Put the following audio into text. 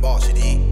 varsity.